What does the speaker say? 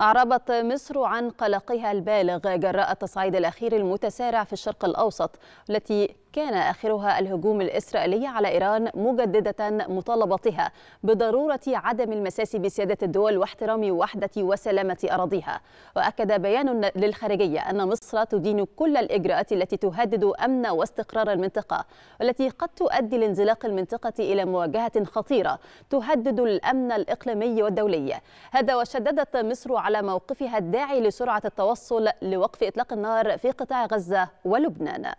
أعربت مصر عن قلقها البالغ جراء التصعيد الأخير المتسارع في الشرق الأوسط التي كان آخرها الهجوم الإسرائيلي على إيران مجددة مطالبتها بضرورة عدم المساس بسيادة الدول واحترام وحدة وسلامة أراضيها. وأكد بيان للخارجية أن مصر تدين كل الإجراءات التي تهدد أمن واستقرار المنطقة والتي قد تؤدي لانزلاق المنطقة إلى مواجهة خطيرة تهدد الأمن الإقليمي والدولي. هذا وشددت مصر على موقفها الداعي لسرعة التوصل لوقف إطلاق النار في قطاع غزة ولبنان.